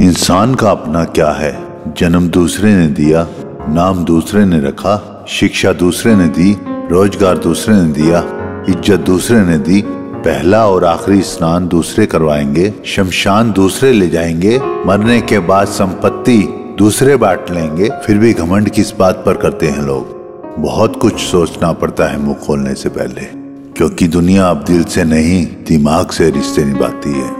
इंसान का अपना क्या है? जन्म दूसरे ने दिया, नाम दूसरे ने रखा, शिक्षा दूसरे ने दी, रोज़गार दूसरे ने दिया, इज़्ज़त दूसरे ने दी, पहला और आखिरी स्नान दूसरे करवाएँगे, शमशान दूसरे ले जाएँगे, मरने के बाद संपत्ति दूसरे बांट लेंगे, फिर भी घमंड किस बात पर करते हैं लोग? बहुत कुछ सोचना पड़ता है मुँह खोलने से पहले, क्योंकि दुनिया अब दिल से नहीं, दिमाग से रिश्ते निभाती है।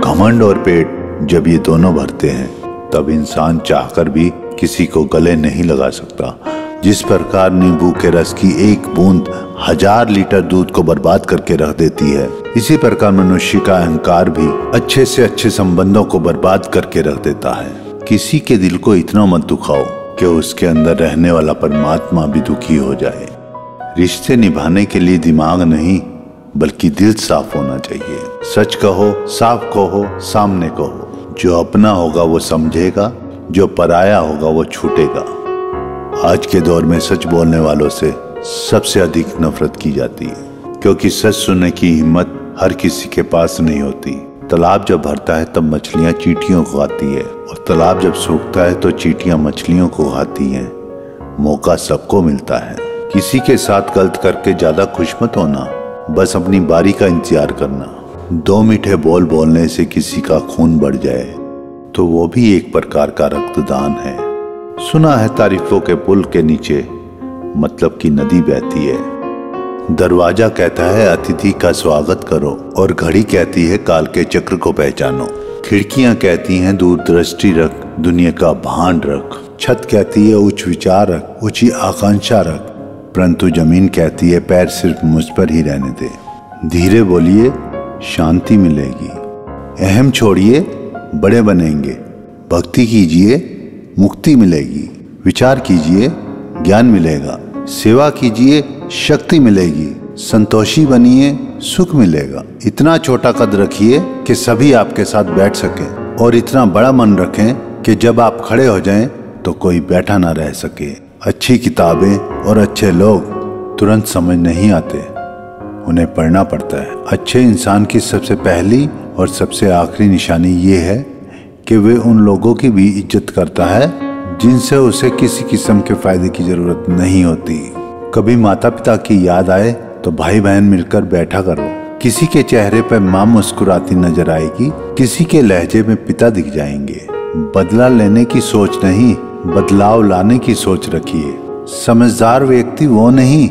घमंड और पेट जब ये दोनों भरते हैं, तब इंसान चाहकर भी किसी को गले नहीं लगा सकता। जिस प्रकार नींबू के रस की एक बूंद हज़ार लीटर दूध को बर्बाद करके रख देती है, इसी प्रकार मनुष्य का अहंकार भी अच्छे से अच्छे संबंधों को बर्बाद करके रख देता है। किसी के दिल को इतना मत दुखाओ कि उसके अंदर रहने वाला परमात्मा भी दुखी हो जाए। रिश्ते निभाने के लिए दिमाग नहीं, बल्कि दिल साफ़ होना चाहिए। सच कहो, साफ़ कहो, सामने कहो। जो अपना होगा वो समझेगा, जो पराया होगा वो छूटेगा। आज के दौर में सच बोलने वालों से सबसे अधिक नफरत की जाती है, क्योंकि सच सुनने की हिम्मत हर किसी के पास नहीं होती। तालाब जब भरता है तब मछलियाँ चीटियों को खाती है, और तालाब जब सूखता है तो चीटियाँ मछलियों को खाती हैं। मौका सबको मिलता है। किसी के साथ गलत करके ज़्यादा खुश मत होना, बस अपनी बारी का इंतज़ार करना। दो मीठे बोल बोलने से किसी का खून बढ़ जाए तो वो भी एक प्रकार का रक्तदान है। सुना है तारीफों के पुल के नीचे मतलब की नदी बहती है। दरवाज़ा कहता है, अतिथि का स्वागत करो, और घड़ी कहती है, काल के चक्र को पहचानो। खिड़कियाँ कहती हैं, दूरदृष्टि रख, दुनिया का भान रख। छत कहती है, उच्च विचार रख, ऊँची आकांक्षा रख। परंतु ज़मीन कहती है, पैर सिर्फ़ मुझ पर ही रहने दे। धीरे बोलिए शांति मिलेगी। अहम छोड़िए, बड़े बनेंगे। भक्ति कीजिए, मुक्ति मिलेगी। विचार कीजिए, ज्ञान मिलेगा। सेवा कीजिए, शक्ति मिलेगी। संतोषी बनिए, सुख मिलेगा। इतना छोटा कद रखिए कि सभी आपके साथ बैठ सके और इतना बड़ा मन रखें कि जब आप खड़े हो जाएँ तो कोई बैठा ना रह सके। अच्छी किताबें और अच्छे लोग तुरंत समझ नहीं आते। उन्हें पढ़ना पड़ता है। अच्छे इंसान की सबसे पहली और सबसे आखिरी निशानी ये है कि वे उन लोगों की भी इज़्ज़त करता है, जिनसे उसे किसी किस्म के फ़ायदे की ज़रूरत नहीं होती। कभी माता पिता की याद आए तो भाई बहन मिलकर बैठा करो। किसी के चेहरे पर माँ मुस्कुराती नज़र आएगी, किसी के लहजे में पिता दिख जाएँगे। बदला लेने की सोच नहीं, बदलाव लाने की सोच रखिए। समझदार व्यक्ति वो नहीं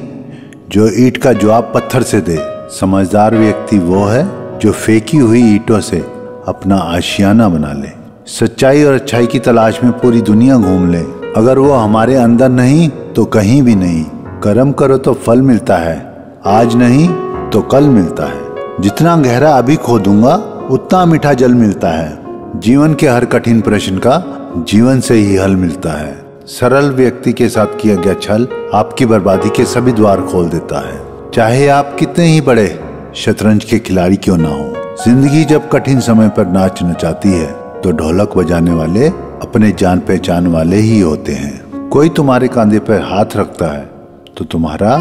जो ईट का जवाब पत्थर से दे। समझदार व्यक्ति वो है जो फेंकी हुई ईटों से अपना आशियाना बना ले। सच्चाई और अच्छाई की तलाश में पूरी दुनिया घूम ले। अगर वो हमारे अंदर नहीं तो कहीं भी नहीं। कर्म करो तो फल मिलता है। आज नहीं तो कल मिलता है। जितना गहरा अभी खोदूँगा उतना मीठा जल मिलता है। जीवन के हर कठिन प्रश्न का जीवन से ही हल मिलता है। सरल व्यक्ति के साथ किया गया छल आपकी बर्बादी के सभी द्वार खोल देता है। चाहे आप कितने ही बड़े शतरंज के खिलाड़ी क्यों ना हो, ज़िंदगी जब कठिन समय पर नाच नचाती है तो ढोलक बजाने वाले अपने जान पहचान वाले ही होते हैं। कोई तुम्हारे कांधे पर हाथ रखता है तो तुम्हारा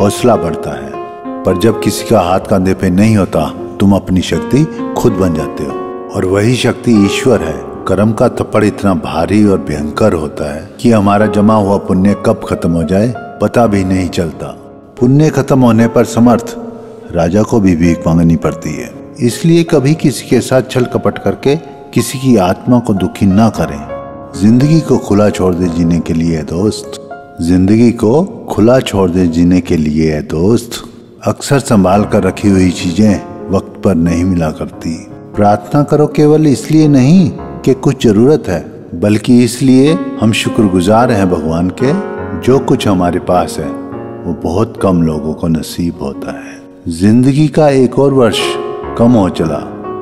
हौसला बढ़ता है। पर जब किसी का हाथ कांधे पे नहीं होता, तुम अपनी शक्ति खुद बन जाते हो। और वही शक्ति ईश्वर है कर्म का थप्पड़ इतना भारी और भयंकर होता है कि हमारा जमा हुआ पुण्य कब खत्म हो जाए, पता भी नहीं चलता। पुण्य खत्म होने पर समर्थ, राजा को भी भीख मांगनी पड़ती है। इसलिए कभी किसी के साथ छल कपट करके किसी की आत्मा को दुखी ना करें। ज़िंदगी को खुला छोड़ दे जीने के लिए, दोस्त। ज़िंदगी को खुला छोड़ दे जीने के लिए है दोस्त। अक्सर संभाल कर रखी हुई चीज़ें वक्त पर नहीं मिला करती। प्रार्थना करो केवल इसलिए नहीं कि कुछ ज़रूरत है, बल्कि इसलिए हम शुक्रगुजार हैं भगवान के, जो कुछ हमारे पास है। वो बहुत कम लोगों को नसीब होता है। ज़िंदगी का एक और वर्ष कम हो चला।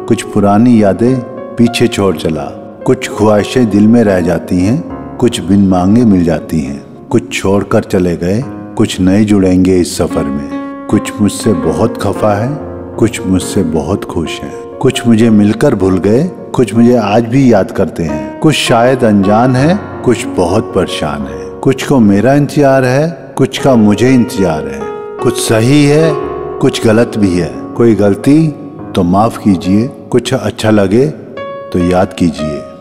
कुछ पुरानी यादें पीछे छोड़ चला। कुछ ख्वाहिशें दिल में रह जाती हैं, कुछ बिन मांगे मिल जाती हैं। कुछ छोड़कर चले गए, कुछ नए जुड़ेंगे इस सफ़र में। कुछ मुझसे बहुत खफा है, कुछ मुझसे बहुत खुश है। कुछ मुझे मिलकर भूल गए, कुछ मुझे आज भी याद करते हैं। कुछ शायद अनजान है, कुछ बहुत परेशान है। कुछ को मेरा इंतज़ार है, कुछ का मुझे इंतज़ार है। कुछ सही है, कुछ गलत भी है। कोई गलती तो माफ़ कीजिए, कुछ अच्छा लगे तो याद कीजिए।